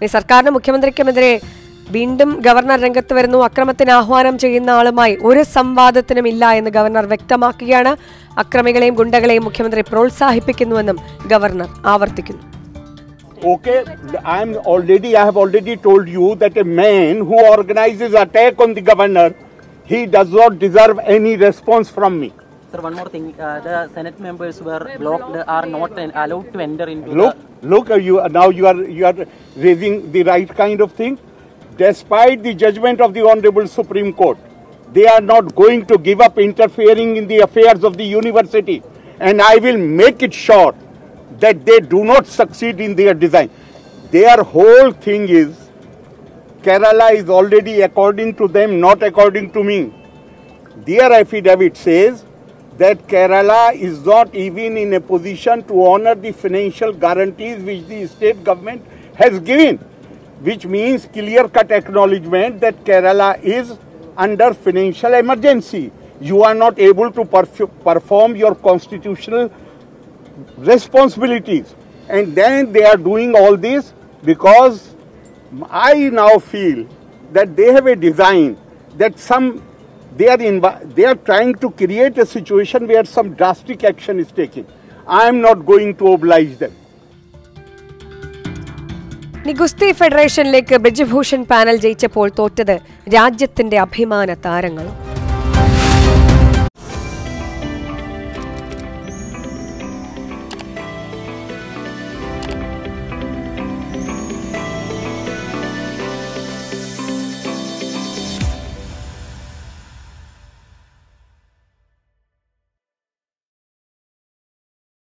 ഈ സർക്കാരിന് മുഖ്യമന്ത്രിക്കുമെതിരെ വീണ്ടും ഗവർണർ രംഗത്ത് വരുന്നു അക്രമത്തിന് ആഹ്വാനം ചെയ്യുന്ന ആളുമായി ഒരു സംവാദത്തിനും ഇല്ല എന്ന് ഗവർണർ വ്യക്തമാക്കുകയാണ് അക്രമികളെയും ഗുണ്ടകളെയും മുഖ്യമന്ത്രി പ്രോത്സാഹിപ്പിക്കുന്നുവെന്നും ഗവർണർ ആവർത്തിക്കുന്നു Okay, I am already. I have already told you that a man who organizes attack on the governor, he does not deserve any response from me. Sir, one more thing. Uh, the Senate members were blocked, are not allowed to enter into Look, look, uh, you now you are you are raising the right kind of thing. Despite the judgment of the Honorable Supreme Court, they are not going to give up interfering in the affairs of the university, and I will make it sure that they do not succeed in their design. Their whole thing is Kerala is already according to them, not according to me. Their affidavit says that Kerala is not even in a position to honor the financial guarantees which the state government has given, which means clear cut acknowledgement that Kerala is under financial emergency. You are not able to perf- perform your constitutional responsibilities. And then they are doing all this because I now feel that they have a design that some they are inv- they are trying to create a situation where some drastic action is taken. I am not going to oblige them. ഇനി ഗുസ്തി ഫെഡറേഷനിലേക്ക് Brij Bhushan panel ജയിച്ചപ്പോൾ തോറ്റത് രാജ്യത്തിന്റെ അഭിമാന താരങ്ങളും